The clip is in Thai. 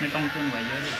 ไม่ต้องเคลื่อนไหวเยอะเลย